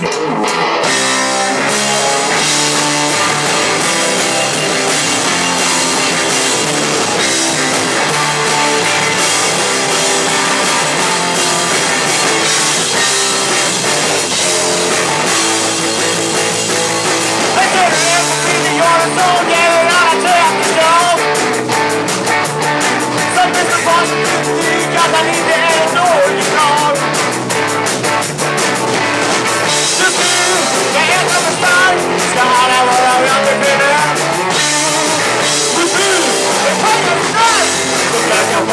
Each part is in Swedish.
Oh.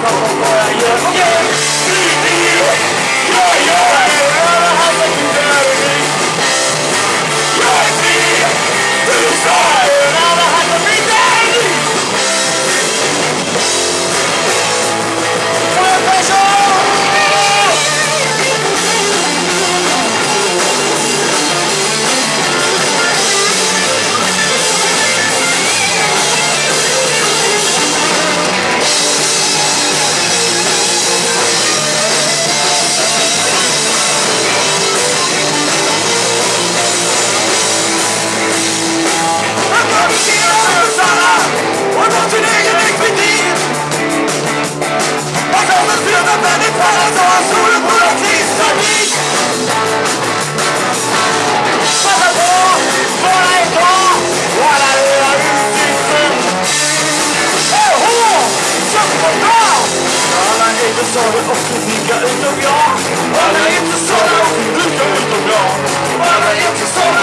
go, go, go. alla människorna som har solen på en krisfabrik! Passa på! Vara idag! Vara era utsikten! Åhå! Köttbullar! Alla är inte sådana och unika utom jag Alla är inte sådana och unika utom jag Alla är inte sådana